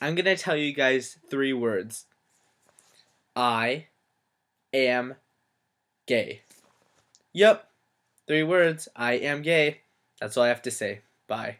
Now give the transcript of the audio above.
I'm going to tell you guys three words. I am gay. Yep. Three words. I am gay. That's all I have to say. Bye.